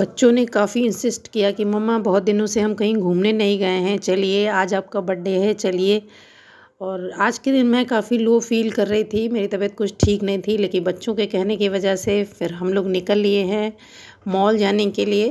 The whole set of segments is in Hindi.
बच्चों ने काफ़ी इंसिस्ट किया कि, मम्मा, बहुत दिनों से हम कहीं घूमने नहीं गए हैं। चलिए, आज आपका बर्थडे है, चलिए। और आज के दिन मैं काफ़ी लो फील कर रही थी। मेरी तबीयत कुछ ठीक नहीं थी, लेकिन बच्चों के कहने की वजह से फिर हम लोग निकल लिए हैं मॉल जाने के लिए,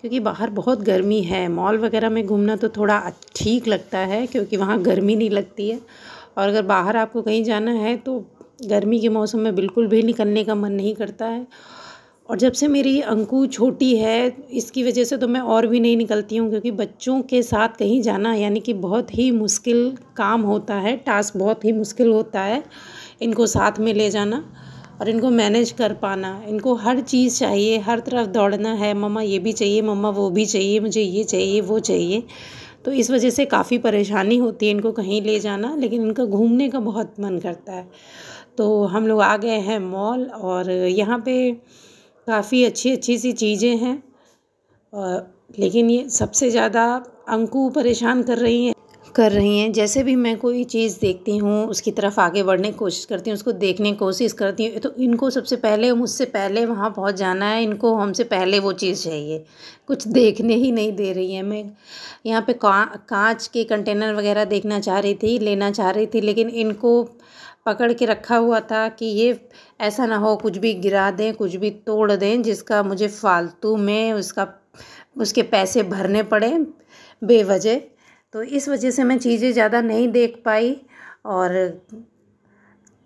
क्योंकि बाहर बहुत गर्मी है। मॉल वगैरह में घूमना तो थोड़ा ठीक लगता है, क्योंकि वहाँ गर्मी नहीं लगती है। और अगर बाहर आपको कहीं जाना है तो गर्मी के मौसम में बिल्कुल भी निकलने का मन नहीं करता है। और जब से मेरी अंकु छोटी है, इसकी वजह से तो मैं और भी नहीं निकलती हूँ, क्योंकि बच्चों के साथ कहीं जाना यानी कि बहुत ही मुश्किल काम होता है, टास्क बहुत ही मुश्किल होता है, इनको साथ में ले जाना और इनको मैनेज कर पाना। इनको हर चीज़ चाहिए, हर तरफ़ दौड़ना है, मम्मा ये भी चाहिए, मम्मा वो भी चाहिए, मुझे ये चाहिए, वो चाहिए। तो इस वजह से काफ़ी परेशानी होती है इनको कहीं ले जाना, लेकिन इनका घूमने का बहुत मन करता है। तो हम लोग आ गए हैं मॉल और यहाँ पे काफ़ी अच्छी अच्छी सी चीज़ें हैं। और लेकिन ये सबसे ज़्यादा अंकु परेशान कर रही हैं। कर रही हैं। जैसे भी मैं कोई चीज़ देखती हूँ, उसकी तरफ़ आगे बढ़ने की कोशिश करती हूँ, उसको देखने की कोशिश करती हूँ तो इनको सबसे पहले, मुझसे पहले वहाँ पहुँच जाना है, इनको हमसे पहले वो चीज़ चाहिए। कुछ देखने ही नहीं दे रही है। मैं यहाँ पे कांच के कंटेनर वगैरह देखना चाह रही थी, लेना चाह रही थी, लेकिन इनको पकड़ के रखा हुआ था कि ये ऐसा ना हो, कुछ भी गिरा दें, कुछ भी तोड़ दें, जिसका मुझे फालतू में उसका, उसके पैसे भरने पड़े, बेवजह। तो इस वजह से मैं चीज़ें ज़्यादा नहीं देख पाई और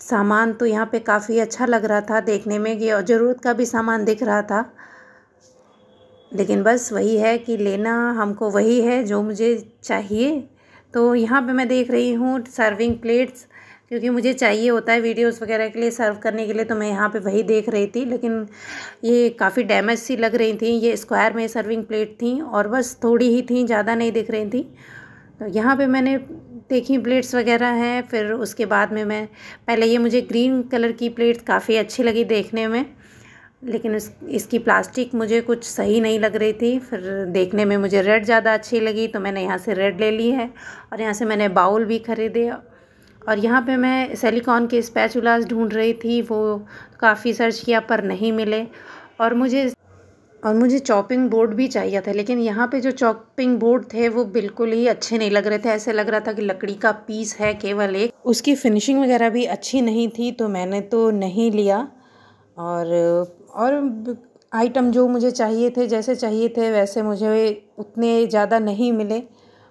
सामान तो यहाँ पे काफ़ी अच्छा लग रहा था देखने में कि और ज़रूरत का भी सामान दिख रहा था। लेकिन बस वही है कि लेना हमको वही है जो मुझे चाहिए। तो यहाँ पे मैं देख रही हूँ सर्विंग प्लेट्स क्योंकि मुझे चाहिए होता है वीडियोस वगैरह के लिए सर्व करने के लिए तो मैं यहाँ पे वही देख रही थी। लेकिन ये काफ़ी डैमेज सी लग रही थी, ये स्क्वायर में सर्विंग प्लेट थी और बस थोड़ी ही थी, ज़्यादा नहीं दिख रही थी। यहाँ पे मैंने देखी प्लेट्स वगैरह हैं, फिर उसके बाद में मैं, पहले ये मुझे ग्रीन कलर की प्लेट्स काफ़ी अच्छी लगी देखने में, लेकिन इस इसकी प्लास्टिक मुझे कुछ सही नहीं लग रही थी, फिर देखने में मुझे रेड ज़्यादा अच्छी लगी तो मैंने यहाँ से रेड ले ली है, और यहाँ से मैंने बाउल भी ख़रीदे, और यहाँ पे मैं सेलिकॉन के स्पैचुलास ढूंढ रही थी, वो काफ़ी सर्च किया पर नहीं मिले, और मुझे और मुझे चॉपिंग बोर्ड भी चाहिए था, लेकिन यहाँ पे जो चॉपिंग बोर्ड थे वो बिल्कुल ही अच्छे नहीं लग रहे थे। ऐसे लग रहा था कि लकड़ी का पीस है केवल एक। उसकी फिनिशिंग वगैरह भी अच्छी नहीं थी तो मैंने तो नहीं लिया। और और आइटम जो मुझे चाहिए थे, जैसे चाहिए थे, वैसे मुझे उतने ज़्यादा नहीं मिले।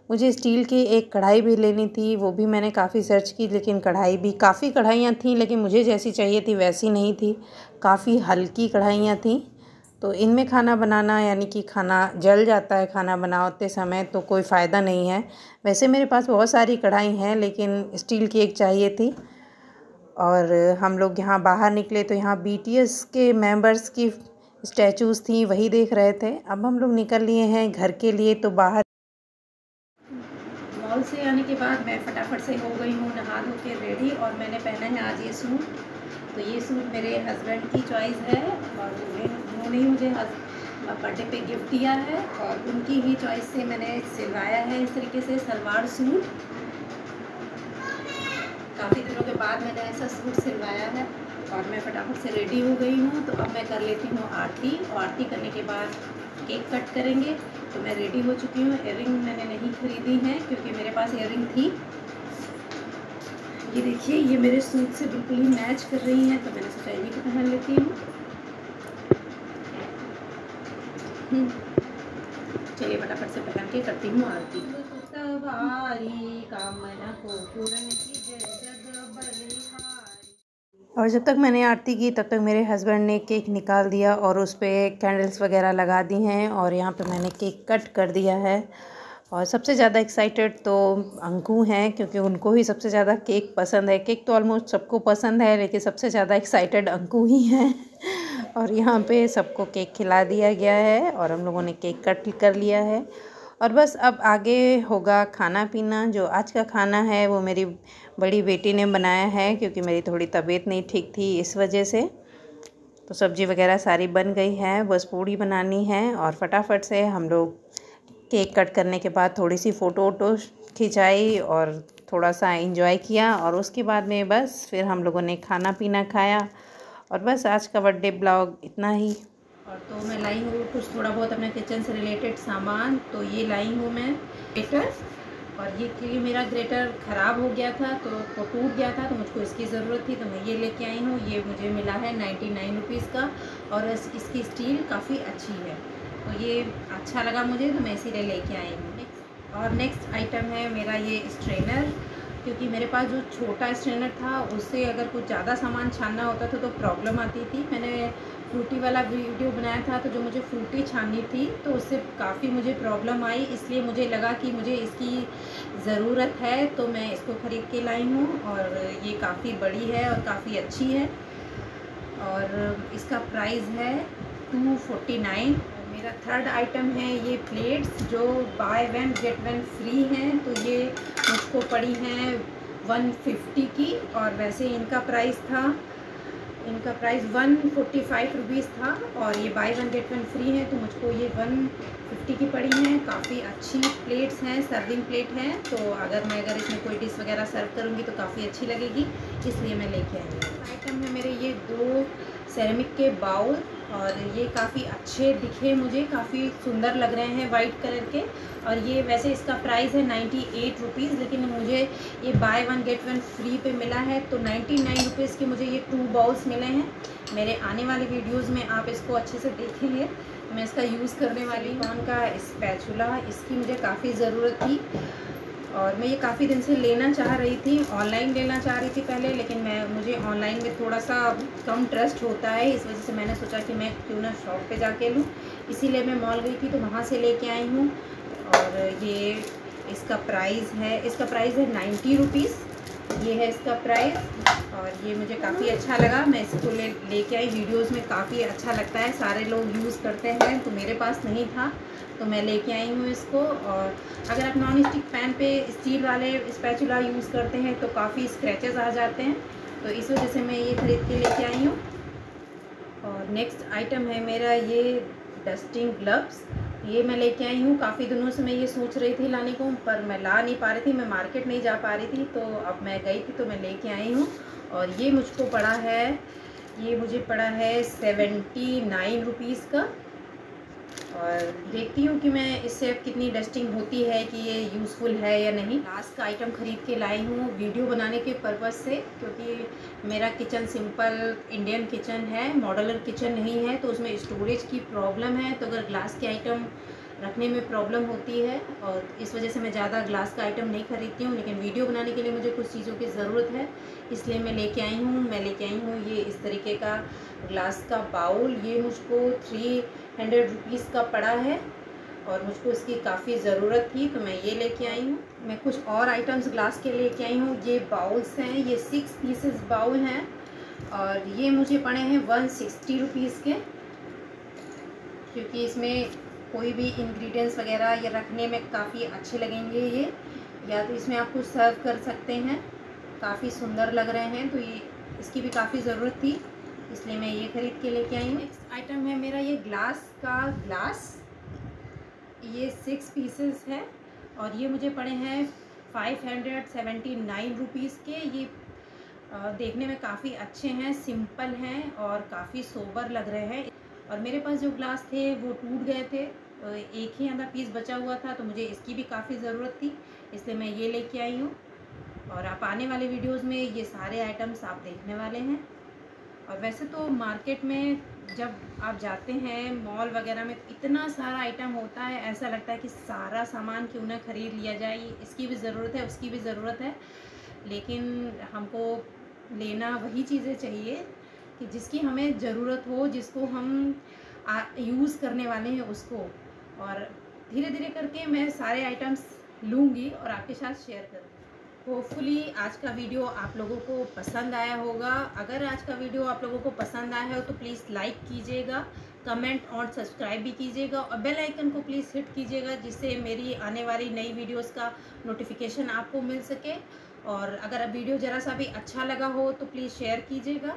मुझे स्टील की एक कढ़ाई भी लेनी थी, वो भी मैंने काफ़ी सर्च की, लेकिन कढ़ाई भी काफ़ी कढ़ाइयाँ थी, लेकिन मुझे जैसी चाहिए थी, वैसी नहीं थी। काफ़ी हल्की कढ़ाइयाँ थी। तो इनमें खाना बनाना, यानी कि खाना जल जाता है खाना बनाते समय तो कोई फ़ायदा नहीं है। वैसे मेरे पास बहुत सारी कढ़ाई हैं, लेकिन स्टील की एक चाहिए थी। और हम लोग यहाँ बाहर निकले तो यहाँ बीटीएस के मेंबर्स की स्टैचूज़ थी, वही देख रहे थे। अब हम लोग निकल लिए हैं घर के लिए तो बाहर मॉल से आने के बाद मैं फटाफट से हो गई हूँ, नहा धो के रेडी और मैंने पहना है आज ये सूट। तो ये सूट मेरे हस्बैंड की चॉइस है, और उन्होंने ही मुझे बर्थडे पे गिफ्ट दिया है और उनकी ही चॉइस से मैंने सिलवाया है इस तरीके से सलवार सूट। काफ़ी दिनों के बाद मैंने ऐसा सूट सिलवाया है और मैं फटाफट से रेडी हो गई हूँ तो अब मैं कर लेती हूँ आरती। और आरती करने के बाद केक कट करेंगे तो मैं रेडी हो चुकी हूँ। इयर मैंने नहीं ख़रीदी है क्योंकि मेरे पास इयर थी। ये देखिए, ये मेरे सूट से बिल्कुल ही मैच कर रही हैं तो मैंने सोचा को पहन लेती हूँ। चलिए फटाफट से पहन के करती हूँ आरती। और जब तक मैंने आरती की तब तक मेरे हस्बैंड ने केक निकाल दिया और उस पर कैंडल्स वगैरह लगा दी हैं और यहाँ पे मैंने केक कट कर दिया है। और सबसे ज़्यादा एक्साइटेड तो अंकु हैं क्योंकि उनको ही सबसे ज़्यादा केक पसंद है। केक तो ऑलमोस्ट सबको पसंद है लेकिन सबसे ज़्यादा एक्साइटेड अंकु ही हैं। और यहाँ पे सबको केक खिला दिया गया है और हम लोगों ने केक कट कर लिया है। और बस अब आगे होगा खाना पीना। जो आज का खाना है वो मेरी बड़ी बेटी ने बनाया है क्योंकि मेरी थोड़ी तबीयत नहीं ठीक थी इस वजह से। तो सब्ज़ी वगैरह सारी बन गई है, बस पूड़ी बनानी है और फटाफट से हम लोग केक कट करने के बाद थोड़ी सी फ़ोटो वोटो खिंचाई और थोड़ा सा इंजॉय किया और उसके बाद में बस फिर हम लोगों ने खाना पीना खाया। और बस आज का बर्थडे ब्लॉग इतना ही। और तो मैं लाई हूँ कुछ थोड़ा बहुत अपने किचन से रिलेटेड सामान तो ये लाई हूँ मैं ग्रेटर और ये क्योंकि मेरा ग्रेटर ख़राब हो गया था तो वो टूट गया था तो मुझको इसकी ज़रूरत थी तो मैं ये लेके आई हूँ। ये मुझे मिला है नाइन्टी नाइन रुपीज़ का और इसकी स्टील काफ़ी अच्छी है। तो ये अच्छा लगा मुझे तो मैं इसीलिए लेके आई हूँ। और नेक्स्ट आइटम है मेरा ये स्ट्रेनर क्योंकि मेरे पास जो छोटा स्ट्रेनर था, उससे अगर कुछ ज़्यादा सामान छानना होता था तो प्रॉब्लम आती थी। मैंने फ्रूटी वाला वीडियो बनाया था तो जो मुझे फ्रूटी छाननी थी तो उससे काफ़ी मुझे प्रॉब्लम आई। इसलिए मुझे लगा कि मुझे इसकी ज़रूरत है तो मैं इसको ख़रीद के लाई हूँ और ये काफ़ी बड़ी है और काफ़ी अच्छी है। और इसका प्राइस है टू फोर्टी नाइन। मेरा थर्ड आइटम है ये प्लेट्स जो buy one get one free हैं तो ये मुझको पड़ी हैं वन फिफ्टी की और वैसे इनका प्राइस था, इनका price one forty five rupees था और ये buy one get one free है तो मुझको ये वन फिफ्टी की पड़ी हैं। काफ़ी अच्छी प्लेट्स हैं सर्विंग प्लेट हैं तो अगर मैं, अगर इसमें कोई डिश वगैरह सर्व करूँगी तो काफ़ी अच्छी लगेगी, इसलिए मैं लेके आई आइटम है मेरे ये दो सेरेमिक के बाउल और ये काफ़ी अच्छे दिखे मुझे, काफ़ी सुंदर लग रहे हैं वाइट कलर के। और ये वैसे इसका प्राइस है नाइन्टी एट रुपीज़ लेकिन मुझे ये buy one get one free पे मिला है तो नाइन्टी नाइन रुपीज़ के मुझे ये टू बाउल्स मिले हैं। मेरे आने वाले वीडियोज़ में आप इसको अच्छे से देखेंगे। मैं इसका यूज़ करने वाली कौन का स्पैचुला इसकी मुझे काफ़ी ज़रूरत थी। और मैं ये काफ़ी दिन से लेना चाह रही थी ऑनलाइन लेना चाह रही थी पहले, लेकिन मैं, मुझे ऑनलाइन में थोड़ा सा कम ट्रस्ट होता है, इस वजह से मैंने सोचा कि मैं क्यों ना शॉप पे जाके लूँ। इसीलिए मैं मॉल गई थी तो वहाँ से लेके आई हूँ। और ये इसका प्राइस है, इसका प्राइस है नाइन्टी रुपीज़ ये है इसका प्राइस और ये मुझे काफ़ी अच्छा लगा। मैं इसको ले, लेके आई वीडियोस में। काफ़ी अच्छा लगता है। सारे लोग यूज़ करते हैं तो मेरे पास नहीं था तो मैं लेके आई हूँ इसको। और अगर आप नॉन स्टिक पैन पे स्टील वाले स्पैचुला यूज़ करते हैं तो काफ़ी स्क्रैचेस आ जाते हैं। तो इस वजह से मैं ये ख़रीद के लेके आई हूँ। और नेक्स्ट आइटम है मेरा ये डस्टिंग ग्लव्स ये मैं लेके आई हूँ। काफ़ी दिनों से मैं ये सोच रही थी लाने को, पर मैं ला नहीं पा रही थी। मैं मार्केट नहीं जा पा रही थी तो अब मैं गई थी तो मैं लेके आई हूँ। और ये मुझको पड़ा है, ये मुझे पड़ा है सेवेंटी नाइन रुपीज़ का। और देखती हूँ कि मैं इससे कितनी डस्टिंग होती है कि ये यूज़फुल है या नहीं। लास्ट का आइटम ख़रीद के लाई हूँ वीडियो बनाने के पर्पज़ से, क्योंकि मेरा किचन सिंपल इंडियन किचन है मॉडलर किचन नहीं है तो उसमें स्टोरेज की प्रॉब्लम है। तो अगर ग्लास के आइटम रखने में प्रॉब्लम होती है और इस वजह से मैं ज़्यादा ग्लास का आइटम नहीं खरीदती हूँ, लेकिन वीडियो बनाने के लिए मुझे कुछ चीज़ों की ज़रूरत है, इसलिए मैं लेके आई हूँ, मैं लेके आई हूँ ये इस तरीके का ग्लास का बाउल। ये मुझको थ्री हंड्रेड रुपीज़ का पड़ा है और मुझको इसकी काफ़ी ज़रूरत थी तो मैं ये लेके आई हूँ। मैं कुछ और आइटम्स ग्लास के लेके आई हूँ, ये बाउल्स हैं, ये सिक्स पीसेस बाउल हैं और ये मुझे पड़े हैं वन सिक्सटी रुपीज़ के, क्योंकि इसमें कोई भी इंग्रेडिएंट्स वगैरह ये रखने में काफ़ी अच्छे लगेंगे ये। या तो इसमें आप कुछ सर्व कर सकते हैं। काफ़ी सुंदर लग रहे हैं तो ये इसकी भी काफ़ी ज़रूरत थी, इसलिए मैं ये ख़रीद के लेके आई हूँ। नेक्स्ट आइटम है मेरा ये ग्लास का ग्लास ये सिक्स पीसेस है और ये मुझे पड़े हैं five hundred seventy nine rupees के। ये देखने में काफ़ी अच्छे हैं सिंपल हैं और काफ़ी सोबर लग रहे हैं। और मेरे पास जो ग्लास थे, वो टूट गए थे। एक ही आधा पीस बचा हुआ था तो मुझे इसकी भी काफ़ी ज़रूरत थी, इसलिए मैं ये लेके आई हूँ। और आप आने वाले वीडियोस में ये सारे आइटम्स आप देखने वाले हैं। और वैसे तो मार्केट में जब आप जाते हैं मॉल वगैरह में इतना सारा आइटम होता है, ऐसा लगता है कि सारा सामान क्यों ना ख़रीद लिया जाए इसकी भी ज़रूरत है, उसकी भी ज़रूरत है। लेकिन हमको लेना वही चीज़ें चाहिए कि जिसकी हमें ज़रूरत हो, जिसको हम यूज़ करने वाले हैं उसको। और धीरे धीरे करके मैं सारे आइटम्स लूँगी और आपके साथ शेयर करूँगी। होपफुली आज का वीडियो आप लोगों को पसंद आया होगा। अगर आज का वीडियो आप लोगों को पसंद आया हो तो प्लीज़ लाइक कीजिएगा कमेंट और सब्सक्राइब भी कीजिएगा और बेल आइकन को प्लीज़ हिट कीजिएगा, जिससे मेरी आने वाली नई वीडियोस का नोटिफिकेशन आपको मिल सके। और अगर वीडियो ज़रा सा भी अच्छा लगा हो तो प्लीज़ शेयर कीजिएगा।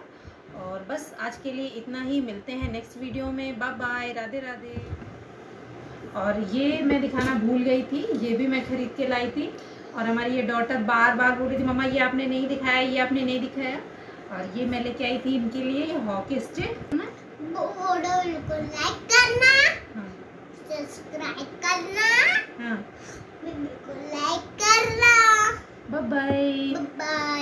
और बस आज के लिए इतना ही। मिलते हैं नेक्स्ट वीडियो में। Bye bye Radhe Radhe. और ये मैं दिखाना भूल गई थी ये भी मैं खरीद के लाई थी। और हमारी ये डॉटर बार बार बोल रही थी मम्मा ये आपने नहीं दिखाया ये आपने नहीं दिखाया। और ये मैं लेके आई थी इनके लिए ये हॉकी स्टिक। लाइक करना। सब्सक्राइब करना। हाँ। लाइक करना। हाँ। Bye bye